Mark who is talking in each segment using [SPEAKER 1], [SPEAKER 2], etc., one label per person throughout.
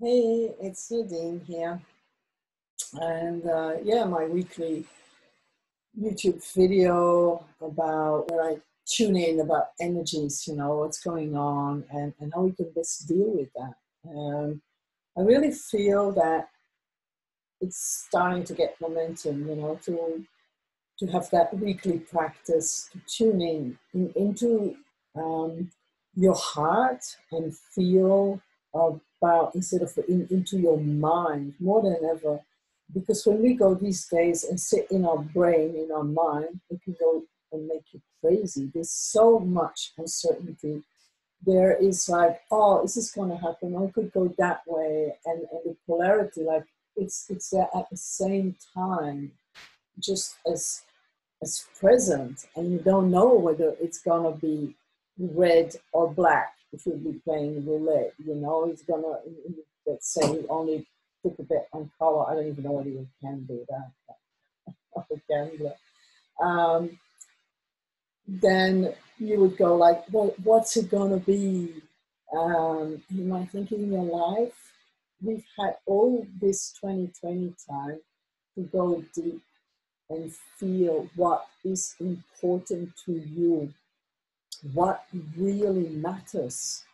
[SPEAKER 1] Hey, it's Nadine here. And uh, yeah, my weekly YouTube video about where I tune in about energies, you know, what's going on and, and how we can best deal with that. Um, I really feel that it's starting to get momentum, you know, to to have that weekly practice to tune in, in into um, your heart and feel about instead of in, into your mind more than ever. Because when we go these days and sit in our brain, in our mind, it can go and make you crazy. There's so much uncertainty. There is like, oh, is this going to happen? Oh, it could go that way, and, and the polarity, like it's it's there at the same time, just as as present, and you don't know whether it's gonna be red or black if you'll be playing roulette. You know, he's gonna let's say you only took a bet on color. I don't even know whether you can do that. a gambler. Um, then you would go like, well, what's it gonna be? Um, am I thinking in your life? We've had all this 2020 time to go deep and feel what is important to you what really matters,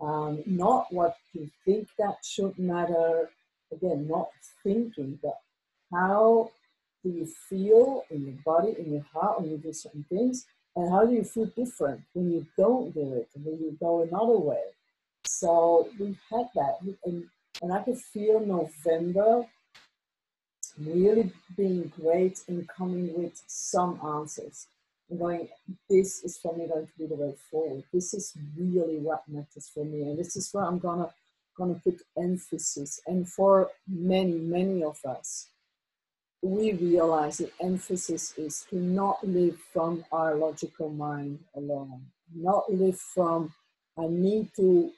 [SPEAKER 1] um, not what you think that should matter. Again, not thinking, but how do you feel in your body, in your heart when you do certain things, and how do you feel different when you don't do it, and when you go another way. So we had that, and, and I could feel November really being great in coming with some answers going, this is for me going to be the way forward. This is really what matters for me. And this is where I'm gonna gonna put emphasis. And for many, many of us, we realize the emphasis is to not live from our logical mind alone, not live from I need to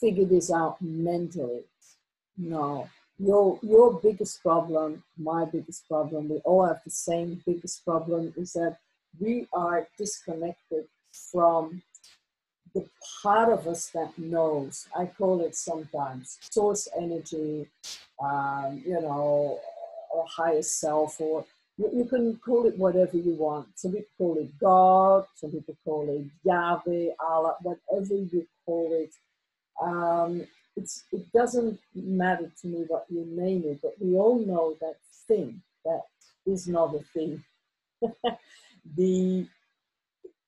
[SPEAKER 1] figure this out mentally. No. Your your biggest problem, my biggest problem, we all have the same biggest problem is that we are disconnected from the part of us that knows. I call it sometimes source energy, um, you know, or higher self, or you, you, can call it whatever you want. Some people call it God, some people call it Yahweh, Allah, whatever you call it. Um, it's, it doesn't matter to me what you name it, but we all know that thing that is not a thing. the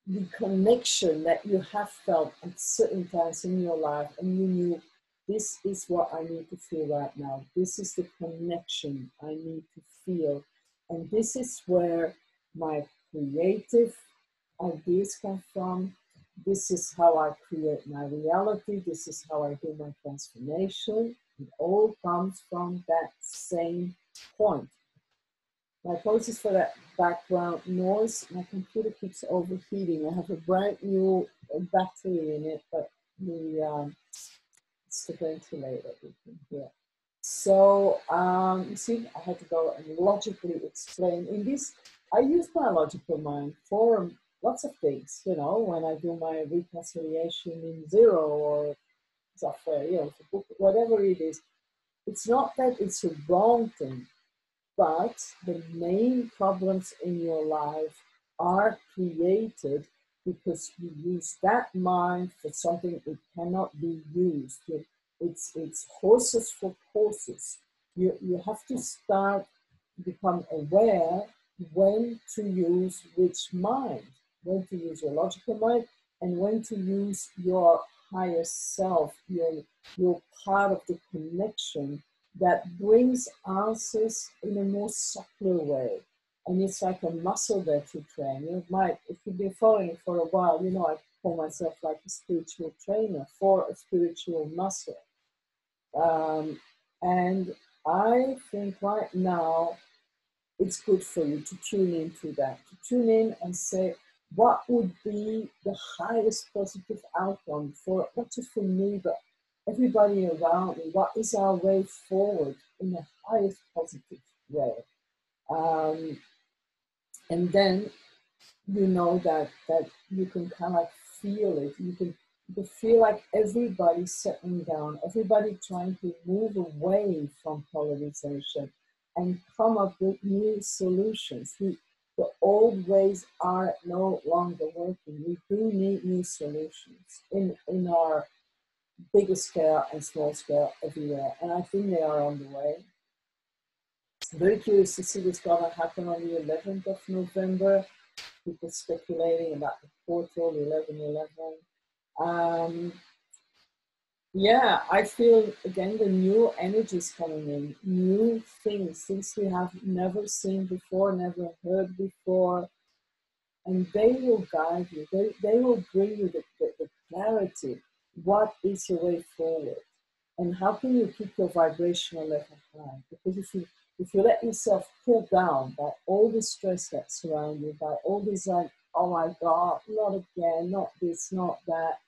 [SPEAKER 1] the connection that you have felt at certain times in your life and you knew this is what I need to feel right now. This is the connection I need to feel. And this is where my creative ideas come from. This is how I create my reality. This is how I do my transformation. It all comes from that same point. My apologies for that background noise. My computer keeps overheating. I have a brand new battery in it, but the um, it's the ventilator we can hear. So um, you see, I had to go and logically explain. In this, I use my logical mind for lots of things. You know, when I do my reconciliation in Xero or software, you know, whatever it is, it's not that it's a wrong thing but the main problems in your life are created because you use that mind for something it cannot be used. It's, it's horses for courses. You, you have to start become aware when to use which mind, when to use your logical mind and when to use your higher self, your, your part of the connection that brings answers in a more subtle way. And it's like a muscle that you train. You might, if you've been following for a while, you know I call myself like a spiritual trainer for a spiritual muscle. Um, and I think right now it's good for you to tune into that, to tune in and say, what would be the highest positive outcome for not just for me, but everybody around me, what is our way forward in the highest positive way? Um, and then you know that that you can kind of feel it. You can you feel like everybody's settling down, everybody trying to move away from polarization and come up with new solutions. We, the old ways are no longer working. We do need new solutions in, in our bigger scale and small scale everywhere. And I think they are on the way. I'm very curious to see what's going to happen on the 11th of November. People speculating about the portal, 1111. Um, yeah, I feel again the new energies coming in, new things, things we have never seen before, never heard before, and they will guide you. They, they will bring you the, the, the clarity. What is your way forward? And how can you keep your vibrational level high? Because if you if you let yourself pull down by all the stress that surround you, by all these like, oh my God, not again, not this, not that,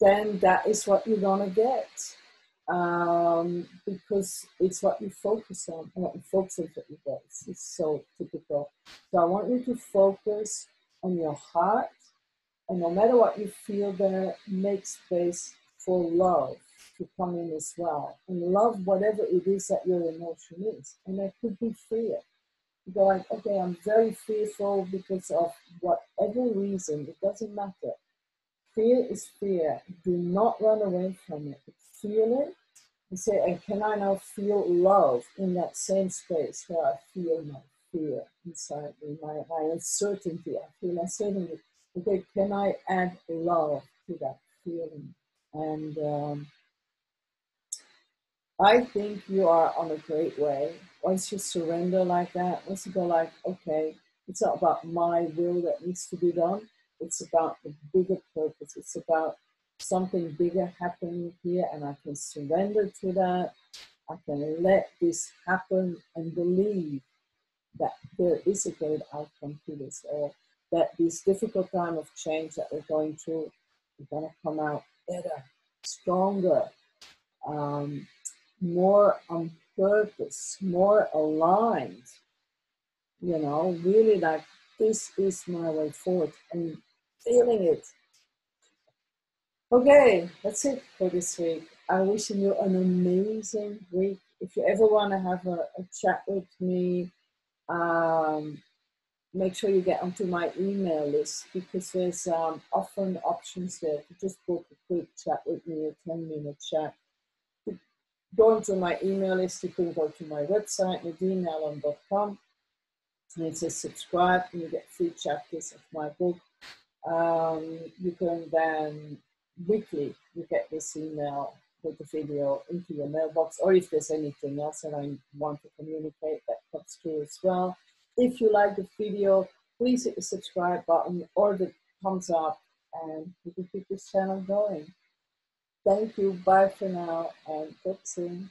[SPEAKER 1] then that is what you're gonna get. Um, because it's what you focus on and what you focus on what you get. It's so typical. So I want you to focus on your heart and no matter what you feel there, make space for love to come in as well and love whatever it is that your emotion is. And that could be fear. You go like, okay, I'm very fearful because of whatever reason, it doesn't matter. Fear is fear. Do not run away from it. Feel it and say, and can I now feel love in that same space where I feel my fear inside me, my, my uncertainty? I feel uncertainty. Okay, can I add love to that feeling? And um, I think you are on a great way. Once you surrender like that, once you go like, okay, it's not about my will that needs to be done. It's about the bigger purpose. It's about something bigger happening here, and I can surrender to that. I can let this happen and believe that there is a great outcome to this, or that this difficult time of change that we're going through, we're going to come out better, stronger, um, more on purpose, more aligned. You know, really like this is my way forward and feeling it. Okay, that's it for this week. I'm wishing you an amazing week. If you ever want to have a, a chat with me, um, make sure you get onto my email list because there's um, often options there to just book a quick chat with me, a 10 minute chat. Go onto my email list, you can go to my website, nadinenelen.com, and it says subscribe, and you get free chapters of my book um, you can then weekly you get this email with the video into your mailbox or if there's anything else that I want to communicate that comes through as well. If you like the video, please hit the subscribe button or the thumbs up and we can keep this channel going. Thank you, bye for now and talk soon.